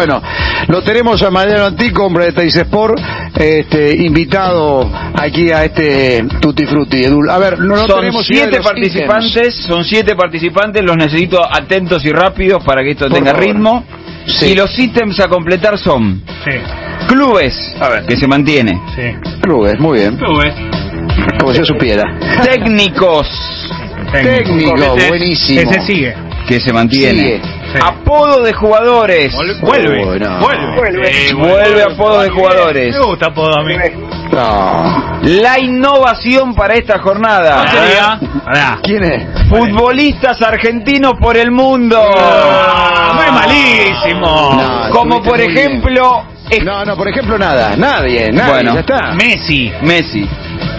Bueno, lo tenemos a Mariano Antico, hombre de Teis Sport, este, invitado aquí a este Tutti Frutti, Edul. A ver, no, no son tenemos siete participantes, son siete participantes, los necesito atentos y rápidos para que esto Por tenga favor. ritmo. Sí. Y los ítems a completar son Sí, clubes, A ver. que se mantiene, sí. Clubes, muy bien, Clubes. como si yo supiera. técnicos, Técnico, Ese- buenísimo. Ese sigue. que se mantiene, Sigue. Sí. apodo de jugadores, Vuelve. Oh, no. Vuelve. Sí, vuelve apodo de jugadores, Me gusta apodo a mí. No. la innovación para esta ¿Cuál jornada, sería? Pará. ¿Quién es? futbolistas argentinos por el mundo, Ah, Muy malísimo. No. como por ejemplo es- No, no, por ejemplo, nada, nadie, nadie, Bueno. ya está. Messi. Messi.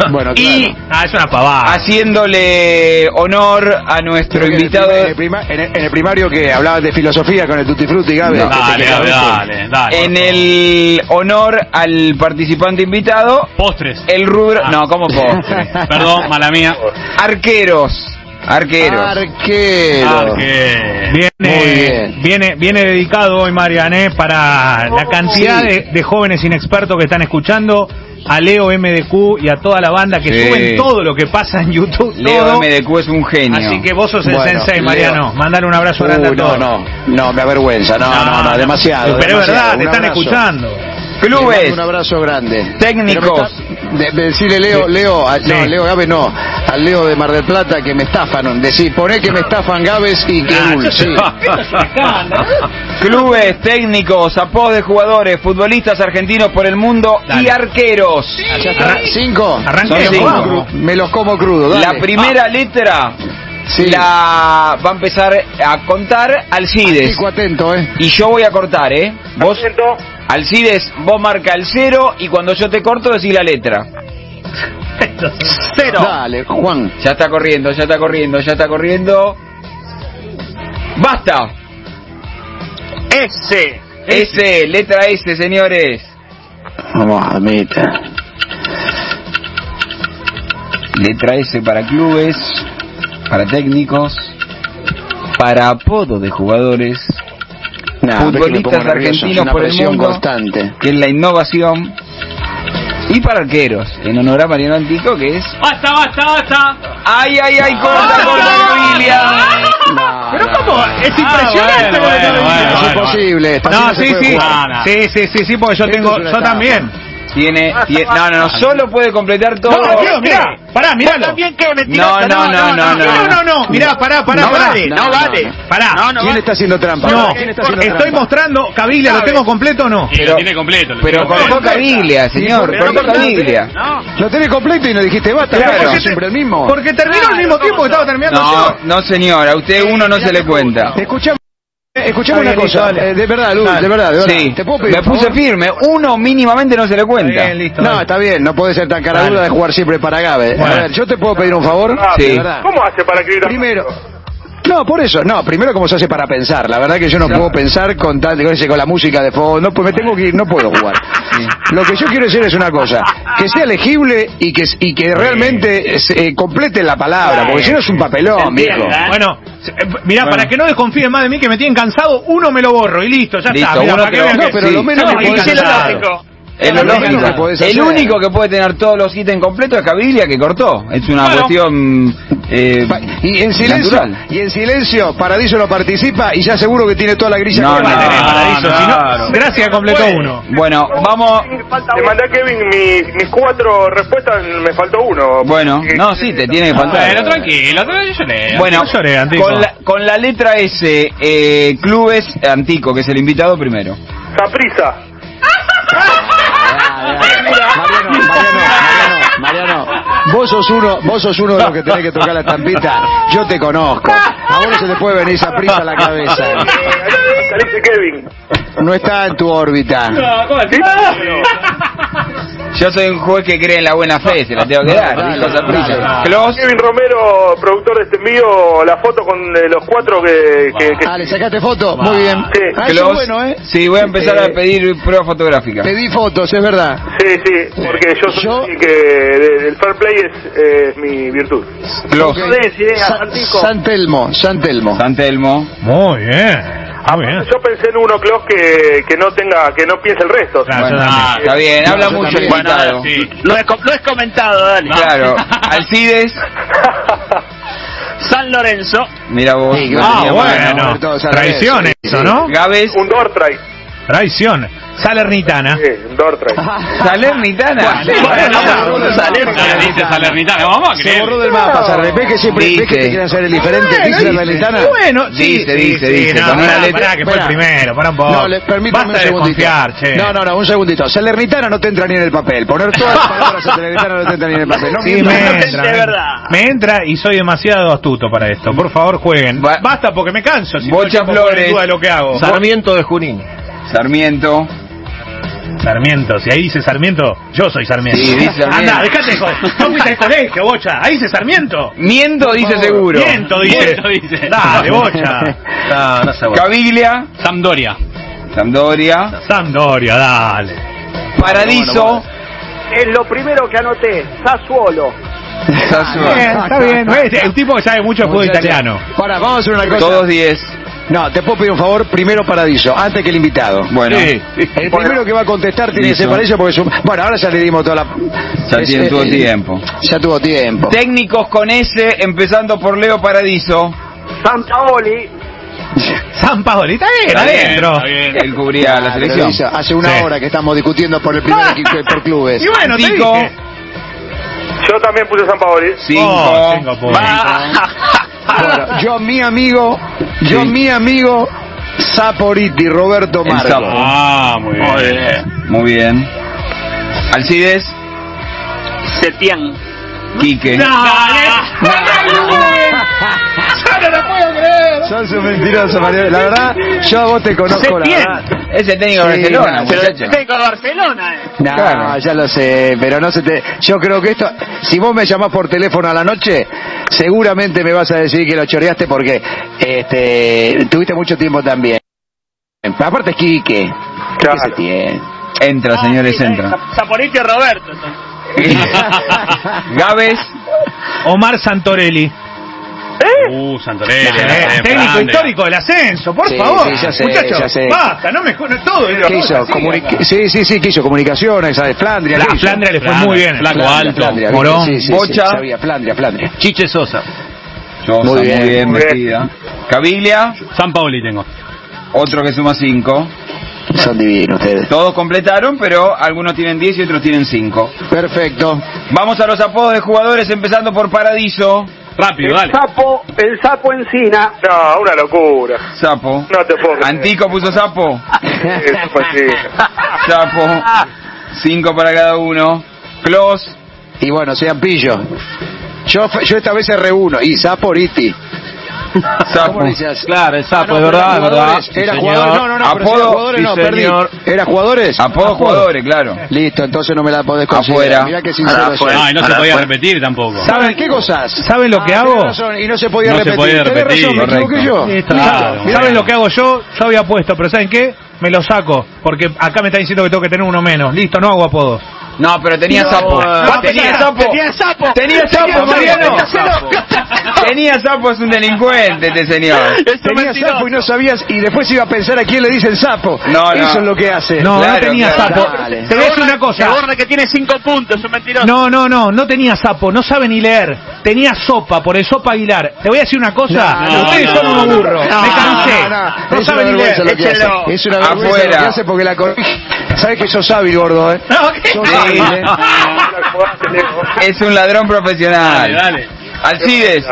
Bueno, Y. Ah, es una pavada. haciéndole honor a nuestro Creo que invitado En el, prima- en el- en el primario que hablabas de filosofía con el Tutti Frutti, Gabe. No. que te Dale, quedaba dale, dale, dale. en el honor al participante invitado, Postres. el rubro, Ah. no, como postre. Perdón, mala mía. Arqueros, arqueros. Arquero. Arque- Viene, Muy bien. viene, viene dedicado hoy, Mariané, para la cantidad Sí. de, de jóvenes inexpertos que están escuchando, a Leo MDQ y a toda la banda que Sí. suben todo lo que pasa en YouTube. Leo todo. MDQ es un genio. Así que vos sos el Bueno, sensei, Leo. Mariano. Mandar un abrazo grande a todos. no, no, no, me avergüenza, no, no, no, demasiado. Pero es verdad, te Un están abrazo. escuchando. Clubes, Un abrazo grande. Técnicos. Pero me está- De, de decirle Leo, Leo, a- no. Leo Gávez no, al Leo de Mar del Plata que me estafan, decir, poné que me estafan Gávez y que Ah, sí. clubes, técnicos, apodos de jugadores, futbolistas argentinos por el mundo y arqueros. ¿Cinco? Arranquemos, Son cinco. Me los como crudo, dale. La primera letra Sí. la va a empezar a contar Alcides. Atento, eh. Y yo voy a cortar, ¿eh? Vos, Alcides, vos marca el cero y cuando yo te corto decís la letra. Cero. Dale, Juan. Ya está corriendo, ya está corriendo, ya está corriendo. ¡Basta! S. S, letra S, señores. Vamos, amita. Letra S para clubes, para técnicos, para apodo de jugadores, Futbolistas argentinos por el mundo. constante. que es la innovación, y para arqueros, en honor a Mariano Antico, que es... Basta, basta, basta. ¡Ay, ay, ay! ¡Corta, corta, Gavilia! No, Pero cómo, es impresionante bueno, bueno, bueno, es imposible, No, sí, sí. Sí, sí, sí, sí, porque yo Esto tengo, yo también. Tiene, tiene- no, no, no, solo puede completar todo. No, tío, mirá, pará, miralo. No, no, no, no, no, no, no, mirá, pará, pará, No pará. vale, no vale. Pará. ¿Quién está haciendo trampa? No, ¿Quién está haciendo estoy trampa? mostrando, Caviglia, ¿lo tengo completo o no? Pero- tiene completo. lo Pero tiene cortó. Caviglia, señor, cortó no. Caviglia. Lo tenés completo y no dijiste basta, Claro. siempre el mismo. Porque terminó al mismo tiempo que estaba terminando No, no señor, a usted uno no se le cuenta. Escuchame, escuchame Está una cosa, eh, de verdad, Luz, de verdad, de verdad. Sí, ¿Te puedo pedir me puse favor? firme, uno mínimamente no se le cuenta. Bien, listo. No, dale. está bien, no puede ser tan cara Dale. dura de jugar siempre para Gabe. Bueno. A ver, yo te puedo pedir un favor. Sí. ¿Cómo hace para escribir Primero. No, por eso, no, primero cómo se hace para pensar. La verdad que yo no puedo pensar con tal, con, ese- con la música de fondo, no, pues me tengo que ir, no puedo jugar. Lo que yo quiero decir es una cosa, que sea legible y que, y que realmente eh, complete la palabra, porque si no es un papelón, viejo. Bueno, se- mirá, Bueno. para que no desconfíes más de mí que me tienen cansado, uno me lo borro y listo, ya Listo, está. Mirá, uno para que No, pero sí. lo menos No, que Es lo lógico. El único que puede tener todos los ítems completos es Caviglia que cortó. Es una Claro. cuestión eh, Y en silencio, natural. y en silencio, Paradiso no participa y ya seguro que tiene toda la grilla No, que no, Va a tener no, Paradiso, si no, gracias, completó uno. Bueno, vamos. Le mandé a Kevin mis, mis cuatro respuestas, me faltó uno. Bueno, no, sí, te tiene que faltar. Bueno, tranquilo, tranquilo, yo. Bueno, No lloré, Antico. con la, con la letra S, eh, Clubes Antico, que es el invitado primero. Saprisa. Mariano, Mariano, Mariano, vos sos uno, vos sos uno de los que tenés que tocar la estampita. Yo te conozco. A vos no se te puede venir esa prisa a la cabeza. Kevin. No está en tu órbita. Yo soy un juez que cree en la buena fe, se la tengo que dar. Kevin Romero, productor de este envío, la foto con eh, los cuatro que... que, que- Ah, ¿le sacaste foto? Muy bien. Sí. Ah, eso es bueno, ¿eh? Sí, voy a empezar a Eh, pedir prueba fotográfica. Pedí fotos, es verdad. Sí, sí, porque yo soy Yo- que el fair play es, es mi virtud. Clos, Ok. Sa- San Telmo, San Telmo. San Telmo. Muy bien. Muy bien. Yo pensé en uno, Klaus, que, que no tenga, que no piense el resto. Claro, Bueno, yo también. ah, está bien, No, habla yo mucho el invitado. Sí. Lo he, lo he comentado, dale. Claro, Alcides, San Lorenzo. mira vos. Sí, no. Ah, tenía bueno, bueno. no. Traición eso. ¿no? Gávez, un Dortray. Traición. Salernitana. Sí, un Dortray. Salernitana. Dice Salernitana, vamos a Se creer. borró del mapa, Sarre. ¿Ves que siempre ves que Dice. te quieren hacer el diferente? Bueno, Dice dice. Salernitana. Bueno, sí, Dice, sí, dice, sí, dice, no, con una pará, letra- pará, que fue el Pará. primero, para un poco. No, le, permítame un de segundito. desconfiar, che. No, no, no, un segundito. Salernitana no te entra ni en el papel. Poner todas las palabras a Salernitana no te entra ni en el papel. No Sí, mientas. me De entra, me- verdad. me entra y soy demasiado astuto para esto. Por favor, jueguen. Basta porque me canso. Si Bocha todo el tiempo ponen Flores. duda de lo que hago. Sarmiento de Junín. Sarmiento. Sarmiento, si ahí dice Sarmiento, yo soy Sarmiento. Sí, dice Sarmiento. Anda, dejate. No fuiste al colegio, bocha. Ahí dice Sarmiento. Miento dice seguro. Miento, dice. Miento, dice. Dale, bocha. No, no sé. Caviglia, Sampdoria. Sampdoria, Sampdoria, dale. Paradiso, Es lo primero que anoté. Sassuolo. Sassuolo. Bien, está bien. Un tipo que sabe mucho de fútbol italiano. Pará, vamos a hacer una cosa. Todos 10. No, te puedo pedir un favor, primero Paradiso, antes que el invitado. Bueno, El primero que va a contestar tiene Listo. ser Paradiso porque su... Bueno, ahora ya le dimos toda la... ya Es- eh, eh, tiempo. Ya tuvo tiempo. Técnicos con S, empezando por Leo Paradiso. San Paoli. San Paoli, está bien, Está bien, adentro. está bien. Él cubría la Ah, selección. dice, hace una Sí. hora que estamos discutiendo por el primer equipo por clubes. Y bueno, te Cinco. dije. Yo también puse San Paoli. Cinco. Oh, cinco. Bueno, yo mi amigo, yo Sí. mi amigo Saporiti, Roberto El Marco. Ah, muy bien. Muy bien. Alcides, Setién. Quique. Sos un mentiroso, Mario. La verdad, yo a vos te conozco, la Setién. verdad. Es el técnico de Sí, Barcelona, no, Pero muchacho. técnico de Barcelona, eh. No, Claro. ya lo sé, pero no se te... Yo creo que esto... Si vos me llamás por teléfono a la noche, seguramente me vas a decir que lo choreaste porque este, tuviste mucho tiempo también. Aparte es Quique. Claro. ¿Qué se tiene? Entra, señores, Ah, sí, entra. Sa- Saporiti y Roberto. entonces. Gávez, Omar Santorelli. Uh, Santorelli. Eh, técnico grande. histórico del ascenso, por Sí, favor. sí, ya sé, Muchachos, ya sé. basta, no me no, todo. ¿Qué hizo? Sí, sí, sí, ¿qué hizo? Comunicaciones, ¿sabes? Flandria. La. Flandria le fue Flandria, muy bien. Flaco alto. Morón, sí, sí, sí, Bocha. sabía, Flandria, Flandria. Chiche Sosa. Sosa, Muy muy bien, bien, muy bien. metida. Caviglia, San Paoli tengo. otro que suma 5. Son divinos ustedes. Todos completaron, pero algunos tienen 10 y otros tienen 5. Perfecto. Vamos a los apodos de jugadores, empezando por Paradiso. Rápido, dale. sapo, el sapo encina. No, una locura. Sapo. No te puedo creer. Antico puso sapo. Así. Sapo. 5 para cada uno. Clos. Y bueno, sean pillos. Yo, yo esta vez se reúno. Y Saporiti. Sapo. Claro, el Ah, sapo, no, es verdad, es verdad. Era jugadores, no, no, no, pero Apodo, jugadores, sí, no, perdí. señor. ¿Era jugadores? Apodo jugadores, claro. Listo, entonces no me la podés considerar. Afuera. Mirá que sincero Afuera. soy. No, y no se podía repetir tampoco. ¿Saben qué cosas? ¿Saben lo que Ah, hago? y no se podía No se repetir. podía Tenés repetir, razón, me equivoqué correcto. yo. ¿Saben lo que hago yo? Yo había puesto, pero ¿saben qué? Me lo saco, porque acá me está diciendo que tengo que tener uno menos. Listo, no hago apodos. No, pero tenía sapo. no, tenía tenía- sapo. Tenía sapo. Tenía sapo, Mariano. Tenía sapo, es un delincuente este señor. Tenía mentiroso. sapo y no sabías, y después iba a pensar a quién le dicen sapo. No, no. Eso es lo que hace. No, Claro, no tenía claro. sapo. Dale. Te voy a decir una cosa. borra que tiene cinco puntos, es un mentiroso. No, no, no, no tenía sapo, no sabe ni leer. Tenía sopa, por el sopa Aguilar. Te voy a decir una cosa. No, Ustedes no, son no, unos no. burros. No, Me cansé. no, sabe ni vergüenza leer. lo que hace. Échelo. Es una vergüenza Afuera. lo que hace porque la corrige. Sabes que sos hábil, gordo, ¿eh? ¿eh? Es un ladrón profesional. Dale, dale. Alcides.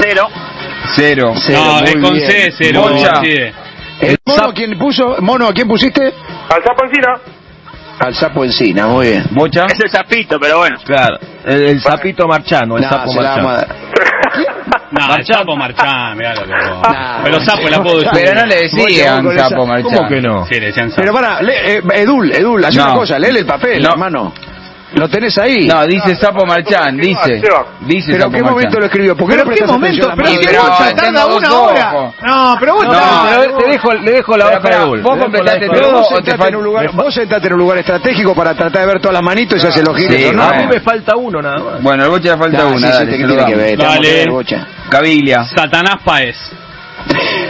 Cero. Cero. Cero, No, es con bien. C, cero. Sí. ¿El mono quién puso? ¿Mono a quién pusiste? Al sapo encina. Al sapo encina, muy bien. Bocha. Es el sapito, pero bueno. Claro, el, el sapito marchano, el No, sapo marchano. No, el sapo marchán, mirá lo que Nah, Pero sapo el apodo de Pero no le decían sapo marchán. ¿Cómo que no? Sí, le decían sapo. Pero para, Edul, Edul, haz No. una cosa, léele el papel, No. hermano. Lo tenés ahí. No, dice sapo marchán, dice. Dice ¿Pero sapo qué momento lo escribió? ¿Por qué ¿Pero no qué momento? Pero si? Bocha tarda una hora. No, pero vos No, Te, dejo, le dejo la pará, de Bull. vos completaste todo. o te un lugar, vos sentate en un lugar estratégico para tratar de ver todas las manitos y se hace los giros. Sí, ¿o no? A bueno. mí me falta uno nada más. Bueno, el bocha le falta sí, dale, ¿qué se lo tiene que ver? Dale. Caviglia. Satanás Paez.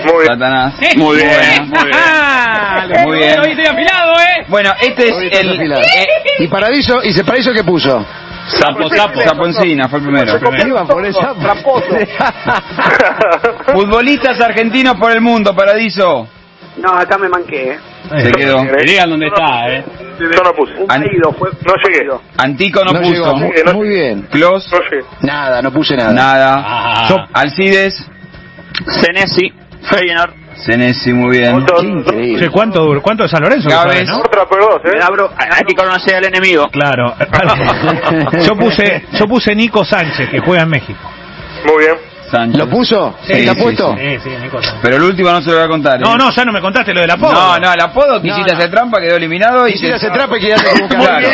Muy bien. Satanás. Muy bien, muy bien. Muy bien. Hoy estoy afilado, ¿eh? Bueno, este es el ¿Y Paradiso? ¿Y se Paradiso qué puso? Sapo, sapo. Sapo Encina, fue el primero. Por esa. Futbolistas argentinos por el mundo, Paradiso. No, acá me manqué, ¿eh? Se quedó. Que digan dónde está, ¿eh? Yo no puse. Fue. No llegué. Antico no, No puso. llegó. Muy, no- muy bien. Clos, No llegué. Nada, no puse nada. nada. Ah. Yo- Alcides, Senesi, Feyenoord. Senesi, muy bien. Increíble. ¿cuánto, ¿Cuánto es San Lorenzo? Gávez. ¿Sabes, no? Otra por dos, ¿eh? Abro, hay que conocer al enemigo. Claro. yo puse yo puse Nico Sánchez, que juega en México. Muy bien. Sánchez. ¿Lo puso? Sí, ¿Está sí, puesto? Sí, sí, Nico Sánchez. Pero el último no se lo voy a contar. ¿eh? No, no, ya no me contaste lo del apodo. No, no, el apodo quisiste no. hacer trampa, quedó eliminado y Quisiera se... se trapa y que ya se como Claro.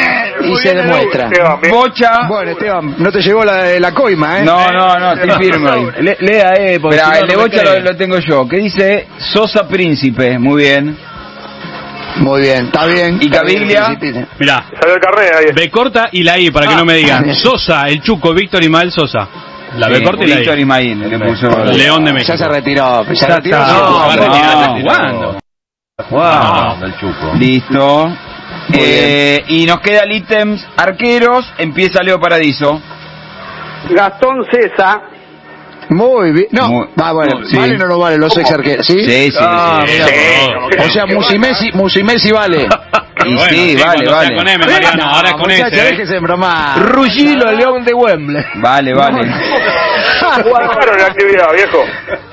Y se demuestra. Esteban, bien. Bocha. Bueno, Esteban, no te llegó la, la coima, ¿eh? No, no, no, estoy firme ahí. Le- lea, eh, porque Pero si no, el de no Bocha lo, tengo yo. ¿Qué dice? Sosa Príncipe, muy bien. Muy bien, está bien. ¿Y bien, Caviglia? Mirá. Salió el carnet ahí. B corta y la I, para que Ah. no me digan. Sosa, el Chuco, Víctor Ismael Sosa. La B corta y la Víctor I. Ismail, le puso... León de Ya México. se retiró. Ya se Ya retiró. No, no. jugando. Wow, del Chuco. Listo. Eh, y nos queda el ítems arqueros. Empieza Leo Paradiso. Gastón César. Muy bien. No, Muy- ah, bueno, sí. ¿valen o no valen los ex arqueros? ¿Sí? Sí, sí, Ah, sí. mira. O sea, Musimesi, Musimesi vale. Y Bueno, sí, sí, vale, vale. con M, Mariano, ahora es con ese. ¿eh? déjese bromar. Rugilo, el León de Wembley. Vale, vale. Jugaron en actividad, viejo.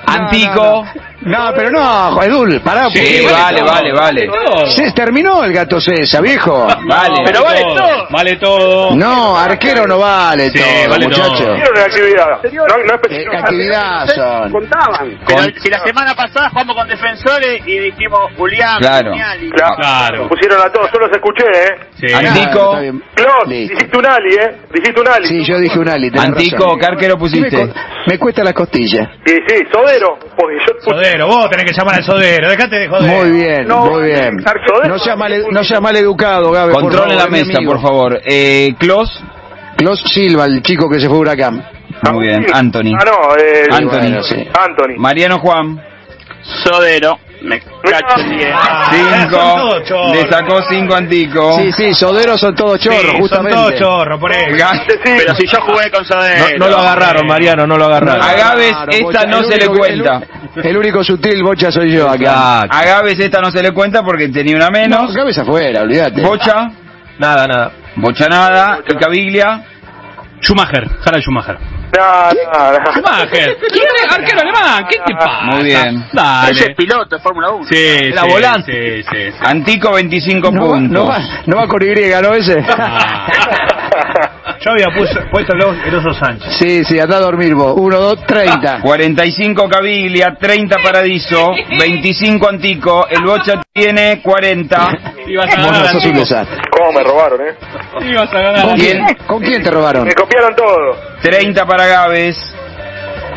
Antico. No, pero no, Edul, pará. Sí, porque- vale, vale, vale. Se terminó el gato César, viejo. Vale. Pero vale todo. Vale todo. No, arquero no vale Sí, todo, vale muchacho. todo. Hicieron en actividad. No, no Eh, especificó. actividad son. Contaban. Pero si la semana pasada jugamos con defensores y dijimos Julián, Claro. Puñali. Claro. Claro. Pusieron a todos, yo los escuché, ¿eh? Sí. Antico. Está bien. Clos, Listo. dijiste un Ali, ¿eh? Dijiste un Ali. Sí, yo dije un Ali. tenés Antico, razón. ¿qué arquero Sí, pusiste? Me, cu- me cuesta la costilla. Y sí, Sodero. Porque yo Sodero, vos tenés que llamar al Sodero, dejate de joder. Muy bien, No, muy bien. No sea mal, no sea mal educado, Gabe. Controle la mesa, amigo. por favor. Eh, Clos. Clos Silva, el chico que se fue a Huracán. Muy bien. Anthony. Ah, no, eh, Anthony. Bueno, sí. Anthony. Mariano Juan. Sodero. Me cacho en diez. Son Cinco. Le sacó cinco Antico. Sí, sí, Soderos son todos chorros, Sí, justamente. Son todos chorros, por eso. Pero si yo jugué con Sodero. No, no lo agarraron, Mariano, no lo agarraron. A Gaves Claro, esta Bocha, no se le cuenta. El, el único sutil bocha soy yo acá. Exacto. A Gaves esta no se le cuenta porque tenía una No, menos. Gabe es afuera, olvídate. Bocha. Nada, nada. Bocha nada. Y Caviglia. Schumacher, Harald Schumacher. No, no, no. Schumacher. ¿Quién es arquero alemán? ¿Qué te pasa? Muy bien. Dale. Ese es piloto de Fórmula 1. Sí, La sí, volante. Sí, sí. Antico 25 No va, puntos. no, va, no va con Y, ¿no ese? Ah. Yo había puesto, puesto el, os- el oso Sánchez. Sí, sí, anda a dormir vos. 1, 2, 30. 45 Caviglia, 30 Paradiso, 25 Antico, el Bocha tiene 40. Ibas a Vos no ganar. sos un desastre. ¿Cómo me robaron, eh? Ibas a ganar. ¿Con ¿Quién? ¿Con quién te robaron? Me copiaron todo. 30 para Gaves,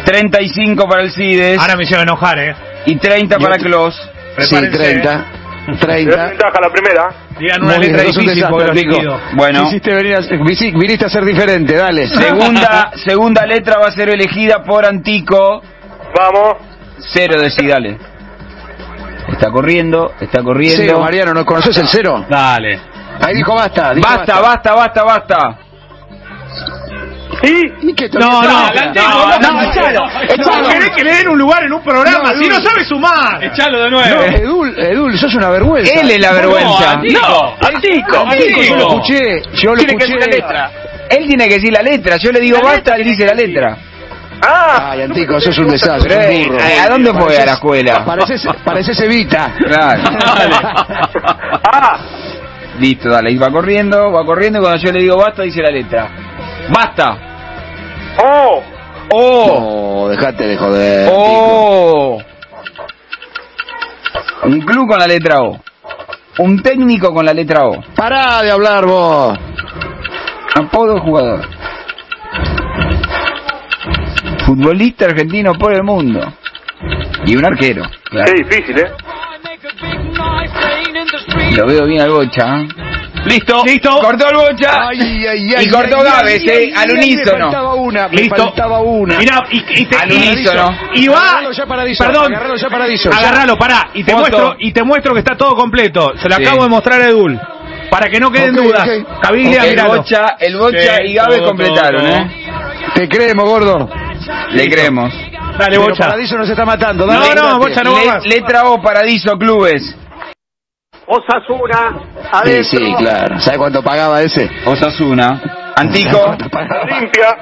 35 para Alcides Ahora me hicieron enojar, eh. y 30 para Clos. Sí, Prepárense. 30. Me da 30. ventaja la primera. Digan una Muy letra difícil. Bueno, Quisiste venir a, viniste a ser diferente, dale. segunda, segunda letra va a ser elegida por Antico. Vamos. Cero de dale. Está corriendo, está Cero, corriendo. Mariano, ¿no conoces el cero? Dale. Ahí dijo basta. dijo Basta, basta, basta, basta. ¿Y? ¿Y qué No, no, no, no, no, echalo. echalo. ¿Querés que le den un lugar en un programa? No, si no sabe sumar. Echalo de No, nuevo. Edul, Edul, sos una vergüenza. Él es la vergüenza. No, Antico. Antico, yo lo escuché, yo lo Tiene que escuché. decir la letra. Él tiene que decir la letra. Yo le digo basta, él dice la letra. Ah, Ay, Antico, sos un desastre, un burro. eh, ¿A dónde fue a la escuela? Pareces, pareces Evita. Claro. ah. Listo, dale. Y va corriendo, va corriendo y cuando yo le digo basta, dice la letra. ¡Basta! Oh. ¡Oh! No, dejate de joder. ¡Oh! Un club con la letra O. Un técnico con la letra O. Pará de hablar vos. Apodo jugador. Futbolista argentino por el mundo. Y un arquero. claro. Qué difícil, eh. Lo veo bien al bocha. ¿eh? Listo. Listo. Cortó el bocha. Ay, ay, ay, y cortó Gávez, eh, al unísono. Me faltaba una, me Listo. faltaba una. Mirá, y, y te, Al y- unísono. y va. Agarralo ya, Paradiso. Perdón. Agarralo ya, Paradiso. ya. Agárralo, pará. Y te Foto. muestro, y te muestro que está todo completo. Se lo Sí. acabo de mostrar a Edul. Para que no queden Ok, dudas. ok. Cabilia, el miralo. bocha, el bocha Sí, y Gávez todo, completaron, todo, ¿eh? Te creemos, gordo. Le creemos. Dale, Pero bocha. Paradiso nos está matando. No, Dale, no, date. bocha, no va Le- más. letra O, Paradiso, clubes. Osasuna, Sí, adentro. sí, claro. ¿Sabe cuánto pagaba ese? Osasuna. Antico, Limpia.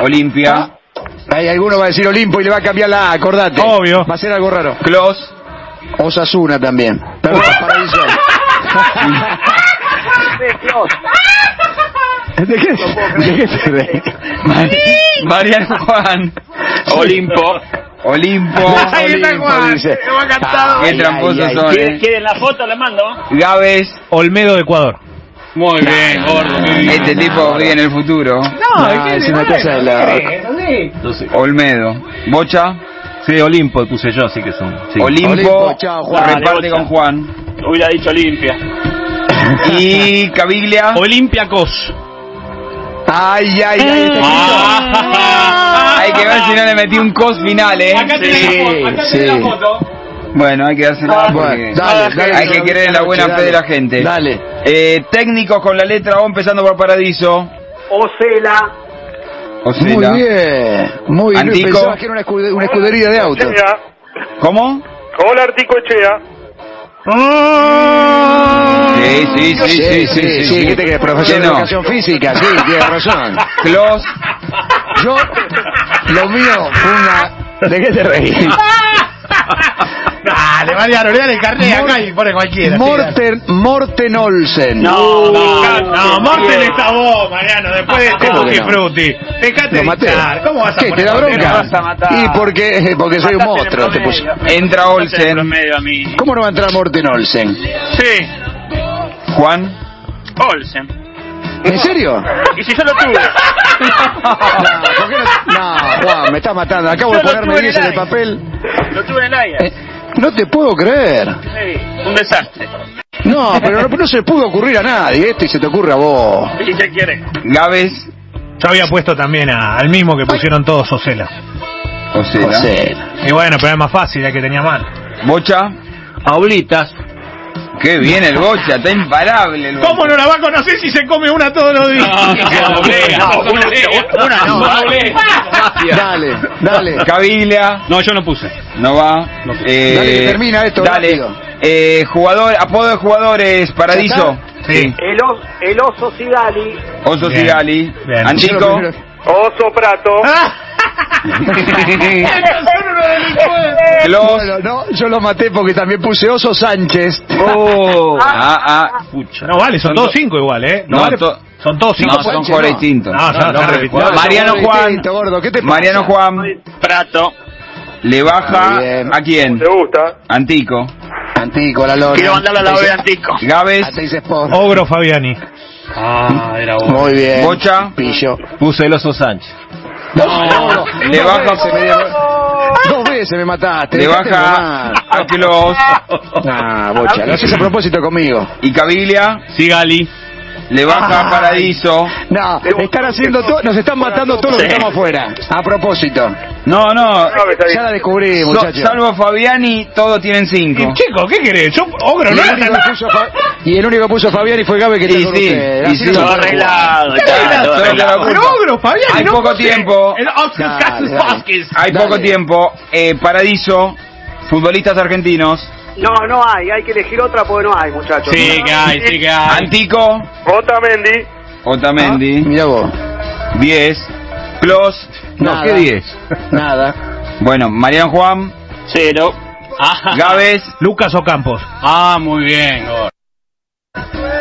Olimpia. Hay alguno va a decir Olimpo y le va a cambiar la A, acordate. Obvio. Va a ser algo raro. Clos. Osasuna también. Perdón, Paradiso. ¿De qué, ¿De qué reís? Mariano Juan. Olimpo. Olimpo. Ahí está Olimpo, Juan. Qué tramposos ay, ay. son, ¿Quieren, eh. quieren la foto? Le mando. Gávez. Olmedo de Ecuador. Muy bien, gordo. Este tipo vive en el futuro. No, es una cosa de la... Olmedo. Bocha. sí, Olimpo puse yo, así que son. sí. Olimpo. Olimpo, chao, Juan. Reparte con. Juan. Hubiera dicho limpia. Y Caviglia. Olympiacos. Ay, ay, ay. este Ah. Hay que ver si no le metí un cos final, eh. Acá tenés Sí, la foto. Sí. la foto. Bueno, hay que dársela porque Bueno, dale, dale, hay que en la buena fe de la gente. Dale. Eh, técnicos con la letra O empezando por Paradiso. Ocela, Osela. Muy bien. Muy bien. Antico. Pensabas que era una, escude- una escudería de autos. ¿Cómo? Hola, Artico Echea. Sí, sí, sí, sí, sí, sí. ¿Qué te? Profesor de no. educación física, sí, tienes razón. Clos. Yo, lo mío fue una... ¿De qué te reís? Dale, Mariano, le dale el carnet acá y pone cualquiera. Morten, Morten Olsen. No, No, no, no, Morten está vos, Mariano, después de este ¿Cómo que Tutti no? Frutti. Dejate de. ¿Cómo vas a ¿Qué, poner te da bronca? vas a matar. Y porque, porque soy un monstruo. Entra Olsen. promedio a mí. ¿Cómo no va a entrar Morten Olsen? Sí, Juan. Olsen. ¿En serio? Y si yo lo tuve. No, Juan, me estás matando. Acabo de Yo ponerme en 10 en el papel. Lo tuve en el aire. Eh, no te puedo creer. Sí, un desastre. No, pero no, no se le pudo ocurrir a nadie. Este y se te ocurre a vos. ¿Y qué quiere? Gávez. Yo había puesto también a- al mismo que pusieron todos Osela. Osela. José. Y bueno, pero es más fácil, el que tenía mal. Bocha. Aulitas. Qué bien el Bocha, está imparable el Bocha. ¿Cómo no la va a conocer si se come una todos los días? No, una. Dale, dale. Caviglia. No, yo no puse. No va. Eh, Dale, que termina esto, Dale. Eh, jugador, apodo de jugadores, Paradiso. Sí. El, os, el oso Sigali. Oso. Sigali. Antico. Oso Prato. Clos. Bueno, no, yo lo maté porque también puse Oso Sánchez. Oh. Ah, ah. Pucha. No vale, son todos cinco igual, ¿eh? No, vale, to- son todos cinco. No, son Sánchez, jugadores no. distintos. No, no, no. No, Mariano son Juan. distintos, gordo. ¿Qué te pasa? Mariano Juan Prato. le baja a quién? ¿Te gusta? Antico. Antico, la lona. Quiero mandarlo a la de Antico. Gávez. Ogro Fabiani. Ah, era uno. Muy bien. Bocha. Pillo. Puse el oso Sánchez. No, no, no. Le baja- veces me dio- Dos veces me mataste. Le baja a Clos. Ah, bocha, lo haces a propósito conmigo. Y Caviglia Sigali. Le baja a Paradiso. No, están haciendo todo, nos están matando todos los que estamos afuera. A propósito. No, no. Ya la descubrí, So- muchachos. salvo Fabiani, todos tienen cinco. Y, chico, ¿qué querés? Yo, Ogro Y no el, era único tan... que puso Fa- y el único que puso Fabián fue Gabe que está Y con sí, ustedes. y Así sí. no se Todo puede arreglado. Todo ya, todo arreglado. arreglado. Pero Ogro, Fabiani, Hay no poco tiempo. El Oscar Dale, Casus dale. Vázquez. Hay Dale. poco tiempo. Eh, Paradiso, futbolistas argentinos. No, no hay. Hay que elegir otra porque no hay, muchachos. Sí que hay, sí que hay. Antico, Otamendi. Otamendi, Ah, Mira vos. 10. Clos, No, Nada. ¿qué 10? Nada. bueno, Mariano Juan, Cero. Ah, Gávez, Lucas Ocampos. ah, muy bien.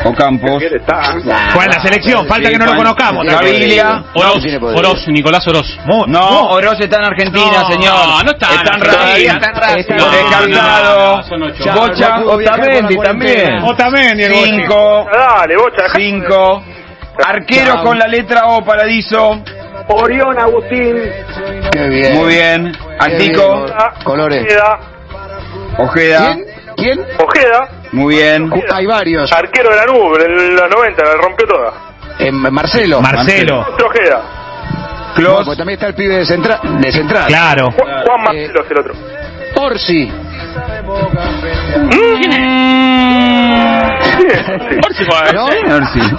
Ocampos, Fue en la selección, falta que no lo conozcamos. Gaviria. Oroz. Oroz, Nicolás Oroz. No, Oroz está en Argentina, No, señor. no está en Está. Está en Racing. No, Descartado. no, no, Bocha, no Otamendi también. Otamendi. 5. Dale, bocha. 5. Arquero con la letra O, Paradiso. Orión Agustín. Qué bien. Muy bien. Bien. Colores. Ojeda. ¿Quién? Ojeda. Muy bien. Ju- Hay varios. Arquero de la nube, en los 90, la rompió toda. Eh, Marcelo. Marcelo. Ojeda. Clos. pues también está el pibe de, centra de central. Claro. Ju- Juan Marcelo es el otro. Orsi. Por si fue- ¿No? Sí.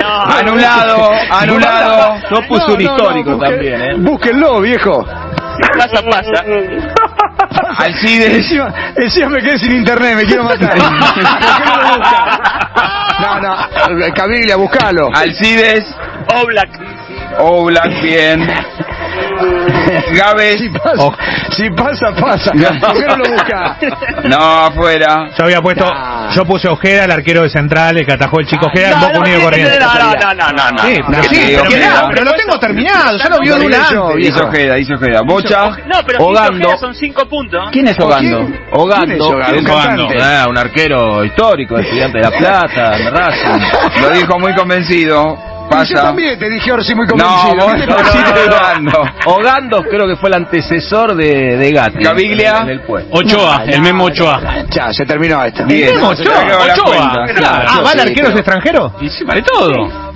No. Anulado, anulado. No puso un histórico busque- también, ¿eh? Búsquenlo, viejo. Pasa, pasa. Alcides. Encima, encima me quedé sin internet, me quiero matar. ¿Por qué no? No, no, Cabilia, buscalo. Alcides. Oblak. Oblak, bien. Gávez. Si pasa, si pasa, pasa. ¿Por qué no lo busca? No, afuera. Yo había puesto, Nah. Yo puse Ojeda, el arquero de central, el que atajó el chico Ojeda, en Boca Unido Corriente. No, no, no, no, no. Sí, pero sí, pero, Ojeda. lo tengo terminado, ya lo vio viejo. Hizo Ojeda, hizo Ojeda. Bocha. No, pero Ogando. Ogando. son cinco puntos. ¿Quién es Ogando? ¿Quién es Ogando. Ogando? Un. Ah, un arquero histórico, estudiante de La Plata, de Racing. Lo dijo muy convencido. Yo Pasa. también te dije Orsi muy No, convencido. vos ¿Qué te no, pasa? no, no, Ogando. Ogando creo que fue el antecesor de, de Gatti. Gaviglia. En el puesto. Ochoa, No, el mismo no, Ochoa. Ya, se terminó esta. Bien. mismo Se Ochoa, Ochoa. cuenta. Claro, Ah, ¿va el sí, arquero es pero- extranjero? Y sí, vale todo.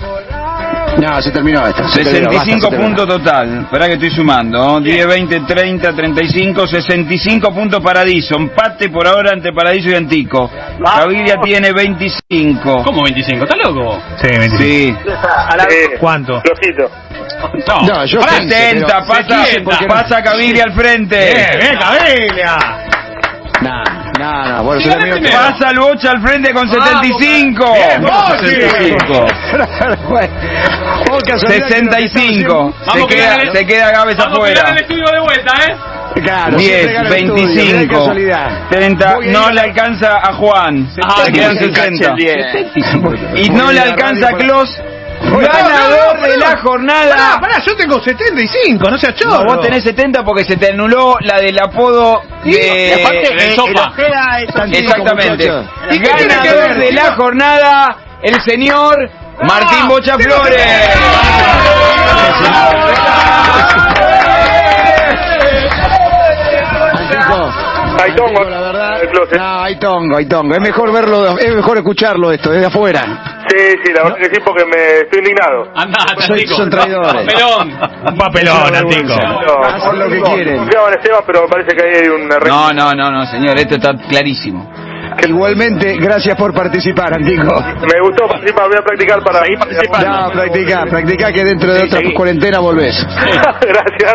No, se terminó esta. Se terminó, 65 basta, se terminó. puntos total. Esperá que estoy sumando. 10, 20, 30, 35, 65 puntos Paradiso. Empate por ahora entre Paradiso y Antico. Gaviria tiene 25. ¿Cómo 25? ¿Estás loco? Sí, 25. Sí. A la... Eh, ¿Cuánto? Flojito. No. No, yo Pará, 15, 70, pero- pasa, 15, porque- pasa Gaviria al frente. ¡Bien, bien, Cabilia! No, no, no, bueno. Pasa el Bocha al frente con 75. Bien, Bochi. 65. Oh, casualidad que 65. Se Vamos que queda, gane. se queda Gávez Vamos a afuera. el estudio de vuelta, ¿eh? Claro, siempre 10, gana el estudio, mirá qué 25, casualidad. 30, Voy a no le alcanza a Juan, Ah, se quedan que se 60. enganche el 10. Y no le alcanza a a- ganador de la Pará, jornada. pará, yo tengo 75, no seas chorro. No, vos tenés 70 porque se te anuló la del apodo Y de... aparte, el el, sopa. Exactamente. ¿Y Ganador de la jornada, el señor Martín Bocha Flores. Hay tongo. No, hay tongo, hay tongo. Es mejor verlo, es mejor escucharlo esto, desde afuera. Sí, sí, la verdad que sí, porque me estoy indignado. Soy- Antico. son traidores. Papelón. Un papelón, Antico. No, Hacen lo que quieren. Confiaba en Esteban, pero me parece que ahí hay un error. No, no, no, no, señor, esto está clarísimo. Igualmente, gracias por participar, Antico. Me gustó participar, voy a practicar para Seguí participando. No, practica, practica que dentro de otra cuarentena volvés. Gracias.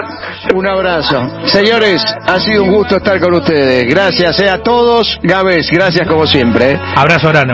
Un abrazo. Señores, ha sido un gusto estar con ustedes. Gracias eh, a todos. Gávez, gracias como siempre. eh. Abrazo grande.